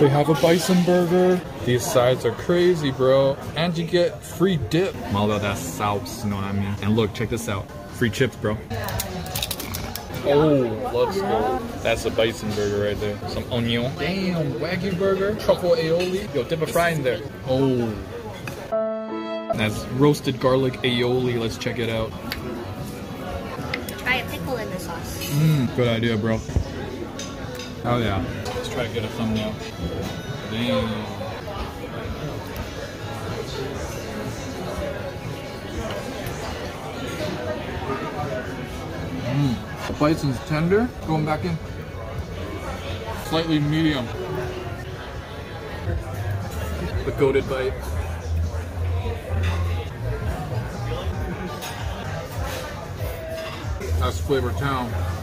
They have a bison burger. These sides are crazy, bro. And you get free dip. I'm all about that sauce, you know what I mean? And look, check this out. Free chips, bro. Oh, let's. That's a bison burger right there. Some onion. Damn, wagyu burger, truffle aioli. Yo, dip a fry in there. Oh. That's roasted garlic aioli. Let's check it out. Try a pickle in the sauce. Mmm, good idea, bro. Oh yeah. Let's try to get a thumbnail. Damn. Mmm. The bison's tender. Going back in. Slightly medium. The goaded bite. That's Flavor Town.